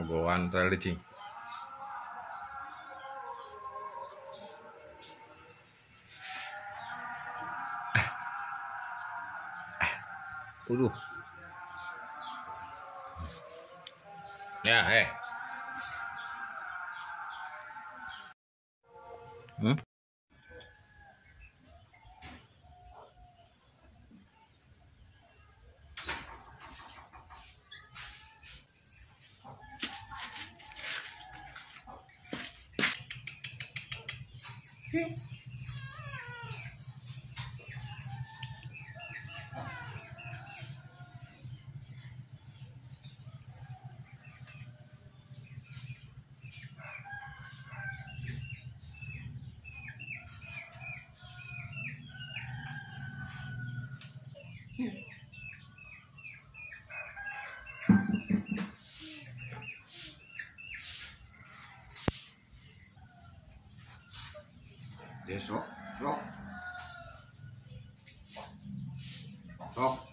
Ogowan trail cing. Uduh. Ya, eh. Hmm? 네. 응. 계속 쭉, 쭉.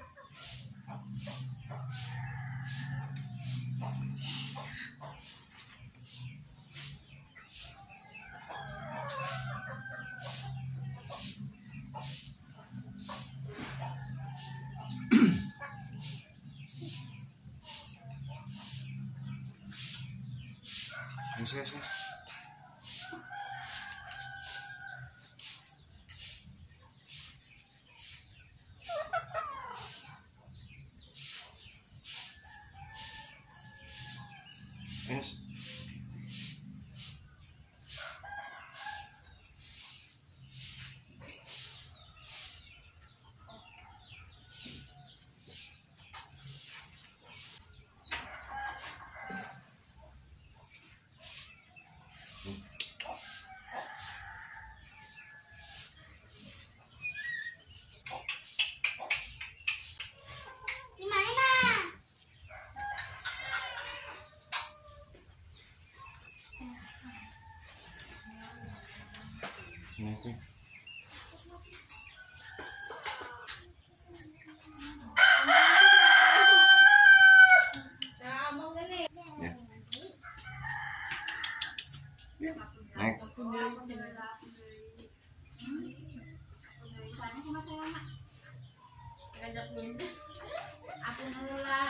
셋, 셋. Yes. Tuh. Ya. Naik.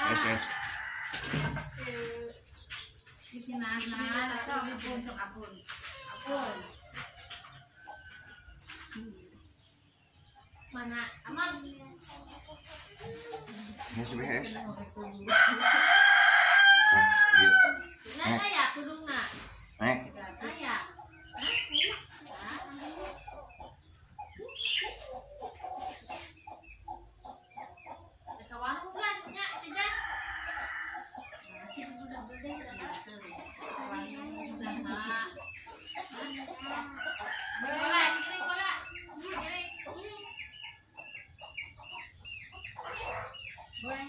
Yes, yes. Di sini nah, sok apun, sok apun. Apun. Mana? Aman. Yes, yes. Nah, Ah, iya. saya tudung na. Naik.